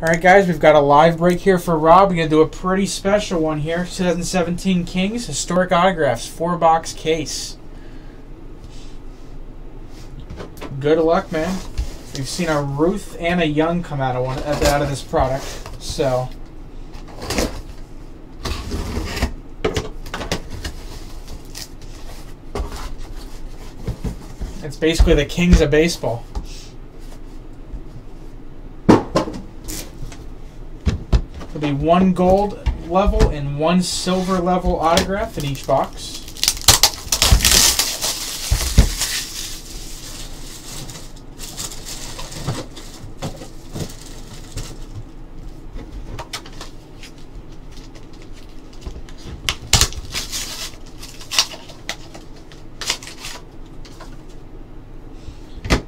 All right, guys, we've got a live break here for Rob. We're going to do a pretty special one here. 2017 Kings Historic Autographs, four box case. Good luck, man. We've seen a Ruth and a Young come out of one out of this product, so. It's basically the Kings of baseball. There'll be one gold level and one silver level autograph in each box.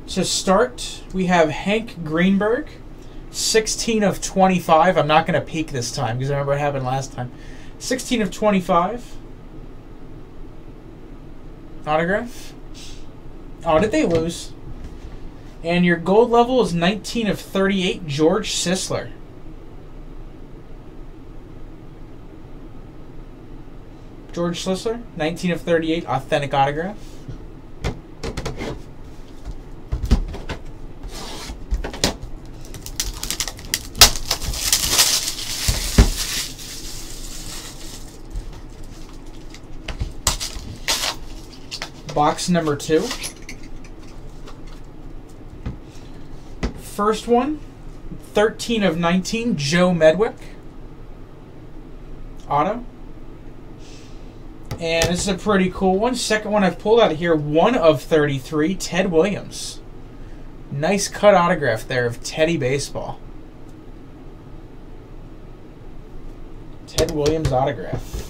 To start, we have Hank Greenberg. 16 of 25. I'm not going to peek this time because I remember what happened last time. 16 of 25. Autograph. Oh, did they lose? And your gold level is 19 of 38. George Sisler. George Sisler, 19 of 38. Authentic autograph. Box number two. First one, 13 of 19, Joe Medwick. Auto. And this is a pretty cool one. Second one I've pulled out of here, 1 of 33, Ted Williams. Nice cut autograph there of Teddy Baseball. Ted Williams autograph.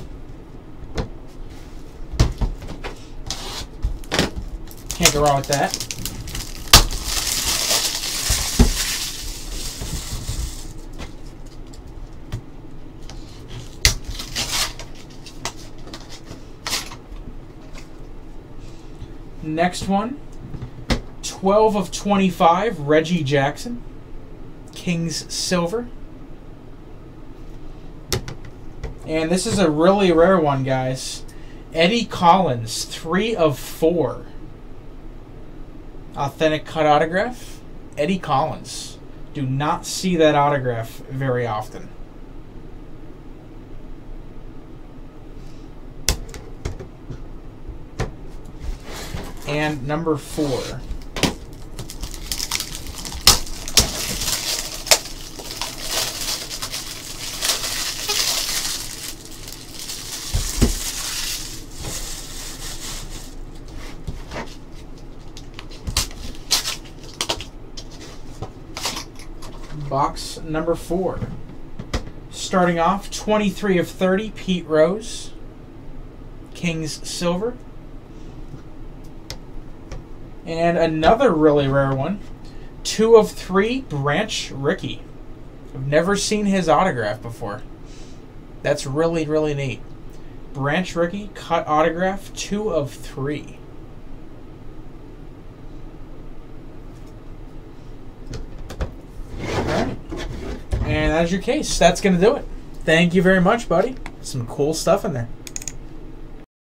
Can't go wrong with that. Next one, 12 of 25, Reggie Jackson. King's Silver. And this is a really rare one, guys. Eddie Collins, 3 of 4. Authentic cut autograph, Eddie Collins. Do not see that autograph very often. And number four. Box number four. Starting off, 23 of 30, Pete Rose. King's Silver. And another really rare one, 2 of 3, Branch Rickey. I've never seen his autograph before. That's really, really neat. Branch Rickey, cut autograph, 2 of 3. And that's your case. That's going to do it. Thank you very much, buddy. Some cool stuff in there.